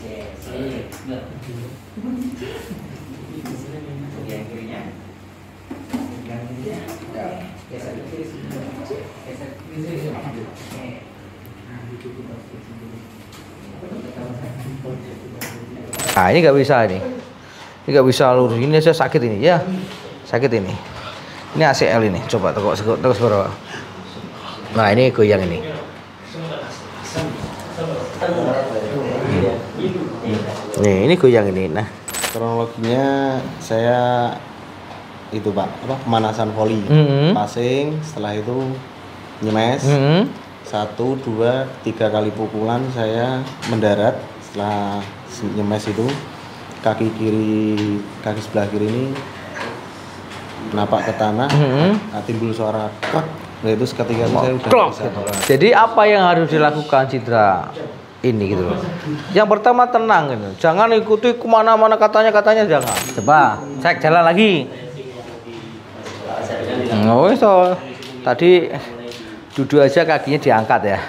Nah ini nggak bisa ini. Ini nggak bisa lurus. Ini saya sakit ini ya. Sakit ini. Ini ACL ini. Coba tegak terus bawah. Nah ini goyang ini. Nih ini goyang ini. Nah. Kronologinya saya itu pak apa pemanasan voli. Mhm. passing setelah itu nyemes. Mhm. satu dua tiga kali pukulan saya mendarat setelah se- nyemes itu. Kaki kiri kaki sebelah kiri ini napak ke tanah Mhm. nah, timbul suara krek nah itu seketika itu saya udah bisa. Jadi apa yang harus dilakukan Citra ini gitu loh. Yang pertama tenang gitu. Jangan ikuti ke mana-mana katanya katanya jangan. Coba cek jalan lagi. Oh so. Tadi duduk aja kakinya diangkat ya.